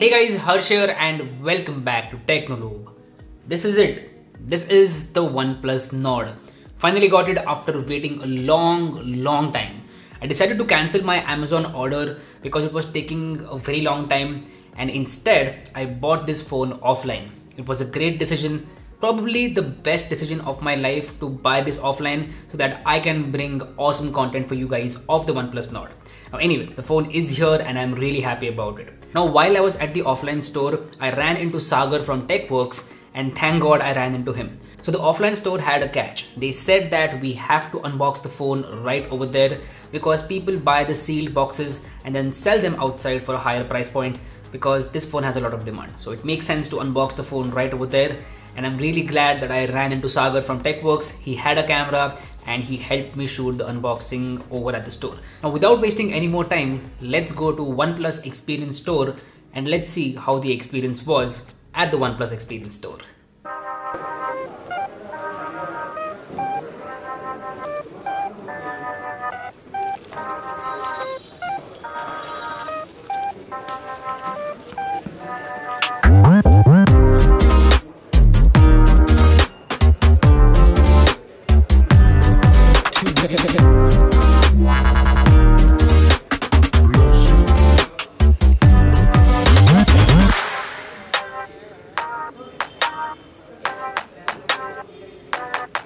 Hey guys, Harsh here and welcome back to Technolobe. This is it. This is the OnePlus Nord. Finally got it after waiting a long, long time. I decided to cancel my Amazon order because it was taking a very long time and instead I bought this phone offline. It was a great decision, probably the best decision of my life to buy this offline so that I can bring awesome content for you guys of the OnePlus Nord. Now anyway, the phone is here and I'm really happy about it. Now while I was at the offline store, I ran into Sagar from Tecworkz and thank God I ran into him. So the offline store had a catch. They said that we have to unbox the phone right over there because people buy the sealed boxes and then sell them outside for a higher price point because this phone has a lot of demand. So it makes sense to unbox the phone right over there. And I'm really glad that I ran into Sagar from Tecworkz. He had a camera and he helped me shoot the unboxing over at the store. Now without wasting any more time, let's go to OnePlus Experience Store and let's see how the experience was at the OnePlus Experience Store. Thank you.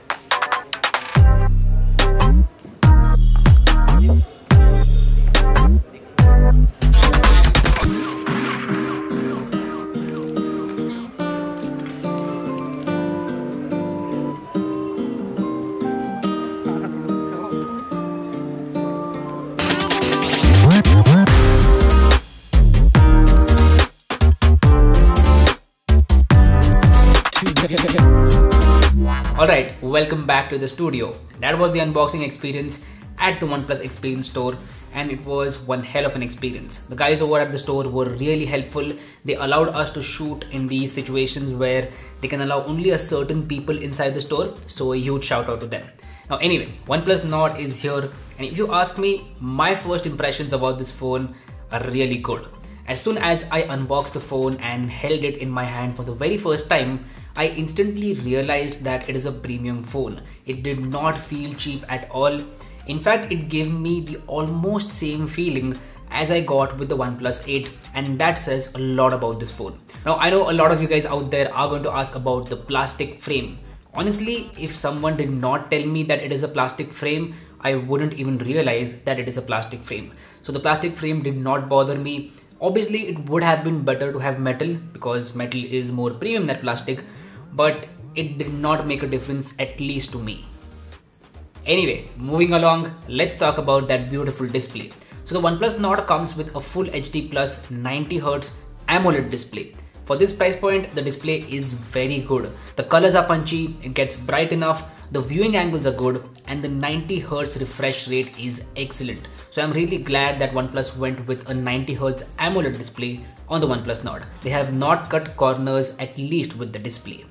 Alright, welcome back to the studio. That was the unboxing experience at the OnePlus Experience Store and it was one hell of an experience. The guys over at the store were really helpful. They allowed us to shoot in these situations where they can allow only a certain people inside the store. So a huge shout out to them. Now anyway, OnePlus Nord is here and if you ask me, my first impressions about this phone are really good. As soon as I unboxed the phone and held it in my hand for the very first time, I instantly realized that it is a premium phone. It did not feel cheap at all. In fact, it gave me the almost same feeling as I got with the OnePlus 8 and that says a lot about this phone. Now I know a lot of you guys out there are going to ask about the plastic frame. Honestly, if someone did not tell me that it is a plastic frame, I wouldn't even realize that it is a plastic frame. So the plastic frame did not bother me. Obviously, it would have been better to have metal because metal is more premium than plastic, but it did not make a difference at least to me. Anyway, moving along, let's talk about that beautiful display. So the OnePlus Nord comes with a full HD plus 90Hz AMOLED display. For this price point, the display is very good. The colors are punchy, it gets bright enough, the viewing angles are good, and the 90Hz refresh rate is excellent. So I'm really glad that OnePlus went with a 90Hz AMOLED display on the OnePlus Nord. They have not cut corners at least with the display.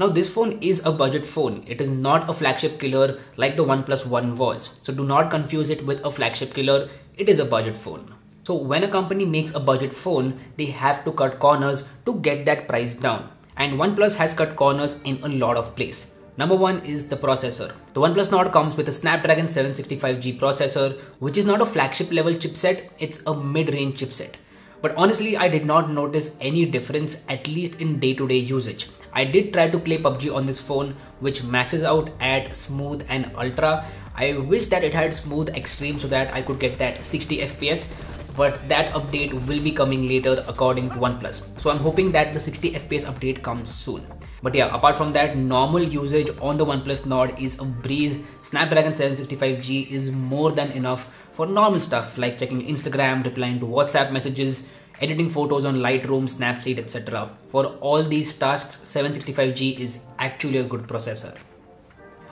Now this phone is a budget phone. It is not a flagship killer like the OnePlus One was. So do not confuse it with a flagship killer. It is a budget phone. So when a company makes a budget phone, they have to cut corners to get that price down. And OnePlus has cut corners in a lot of place. Number one is the processor. The OnePlus Nord comes with a Snapdragon 765G processor, which is not a flagship level chipset, it's a mid-range chipset. But honestly, I did not notice any difference at least in day-to-day -day usage. I did try to play PUBG on this phone which maxes out at smooth and ultra. I wish that it had smooth extreme so that I could get that 60 FPS but that update will be coming later according to OnePlus. So I'm hoping that the 60 FPS update comes soon. But yeah, apart from that, normal usage on the OnePlus Nord is a breeze. Snapdragon 765G is more than enough for normal stuff like checking Instagram, replying to WhatsApp messages, editing photos on Lightroom, Snapseed, etc. For all these tasks, 765G is actually a good processor.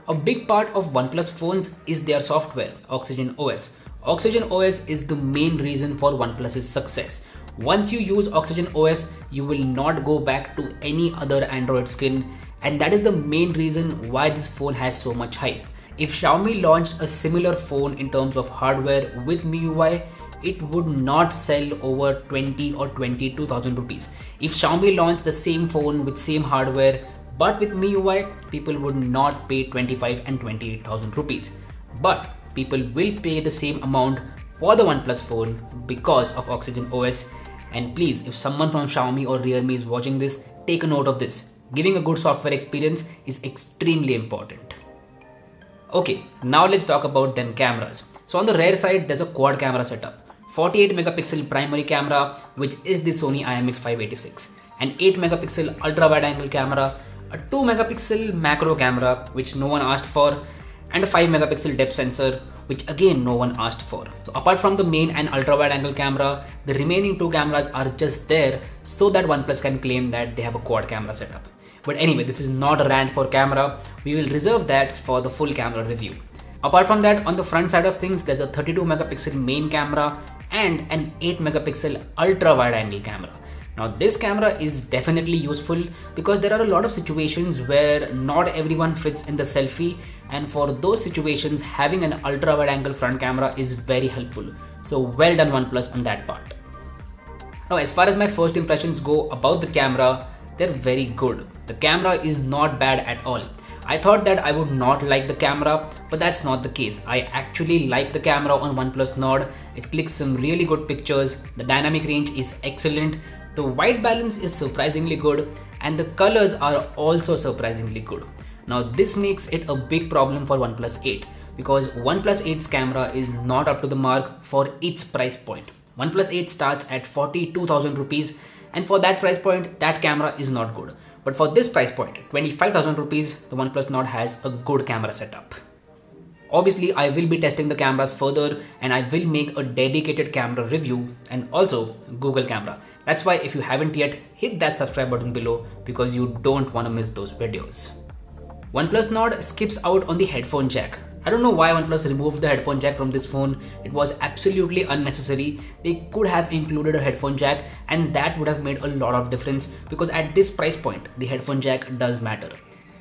A big part of OnePlus phones is their software, Oxygen OS. Oxygen OS is the main reason for OnePlus's success. Once you use Oxygen OS, you will not go back to any other Android skin and that is the main reason why this phone has so much hype. If Xiaomi launched a similar phone in terms of hardware with MIUI, it would not sell over 20 or 22,000 rupees. If Xiaomi launched the same phone with same hardware but with MIUI, people would not pay 25 and 28,000 rupees. But people will pay the same amount for the OnePlus phone because of Oxygen OS. And please, if someone from Xiaomi or Realme is watching this, take a note of this. Giving a good software experience is extremely important. Okay, now let's talk about them cameras. So on the rear side, there's a quad camera setup. 48 megapixel primary camera, which is the Sony IMX586, an 8 megapixel ultra wide angle camera, a 2 megapixel macro camera, which no one asked for, and a 5 megapixel depth sensor, which again no one asked for. So apart from the main and ultra wide angle camera, the remaining two cameras are just there so that OnePlus can claim that they have a quad camera setup. But anyway, this is not a rant for camera. We will reserve that for the full camera review. Apart from that, on the front side of things, there's a 32 megapixel main camera and an 8 megapixel ultra wide angle camera. Now this camera is definitely useful because there are a lot of situations where not everyone fits in the selfie and for those situations having an ultra wide angle front camera is very helpful. So well done OnePlus on that part. Now as far as my first impressions go about the camera, they're very good. The camera is not bad at all. I thought that I would not like the camera, but that's not the case. I actually like the camera on OnePlus Nord. It clicks some really good pictures. The dynamic range is excellent. The white balance is surprisingly good and the colors are also surprisingly good. Now this makes it a big problem for OnePlus 8 because OnePlus 8's camera is not up to the mark for its price point. OnePlus 8 starts at 42,000 rupees and for that price point that camera is not good. But for this price point, 25,000 rupees, the OnePlus Nord has a good camera setup. Obviously, I will be testing the cameras further and I will make a dedicated camera review and also Google camera. That's why if you haven't yet, hit that subscribe button below because you don't want to miss those videos. OnePlus Nord skips out on the headphone jack. I don't know why OnePlus removed the headphone jack from this phone. It was absolutely unnecessary. They could have included a headphone jack and that would have made a lot of difference because at this price point, the headphone jack does matter.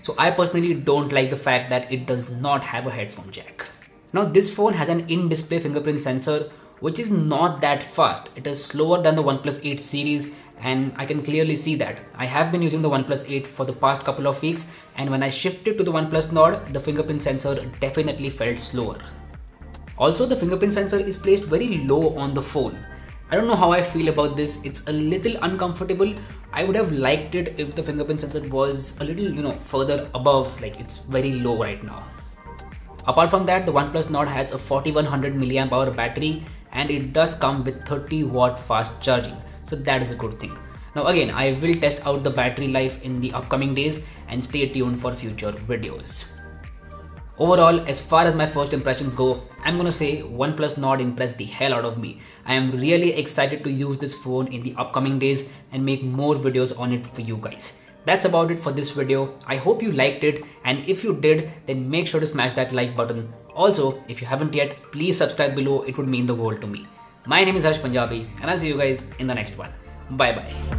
So I personally don't like the fact that it does not have a headphone jack. Now this phone has an in-display fingerprint sensor which is not that fast. It is slower than the OnePlus 8 series and I can clearly see that. I have been using the OnePlus 8 for the past couple of weeks and when I shifted to the OnePlus Nord, the fingerprint sensor definitely felt slower. Also, the fingerprint sensor is placed very low on the phone. I don't know how I feel about this. It's a little uncomfortable. I would have liked it if the fingerprint sensor was a little, you know, further above, like it's very low right now. Apart from that, the OnePlus Nord has a 4100 mAh battery and it does come with 30 watt fast charging. So that is a good thing. Now again, I will test out the battery life in the upcoming days and stay tuned for future videos. Overall, as far as my first impressions go, I'm gonna say OnePlus Nord impressed the hell out of me. I am really excited to use this phone in the upcoming days and make more videos on it for you guys. That's about it for this video. I hope you liked it and if you did, then make sure to smash that like button. Also, if you haven't yet, please subscribe below, it would mean the world to me. My name is Harsh Punjabi and I'll see you guys in the next one. Bye bye.